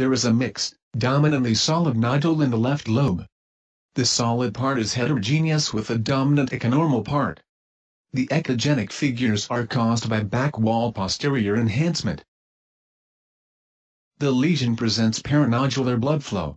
there is a mixed, dominantly solid nodule in the left lobe. The solid part is heterogeneous with a dominant echonormal part. The echogenic figures are caused by back wall posterior enhancement. The lesion presents paranodular blood flow,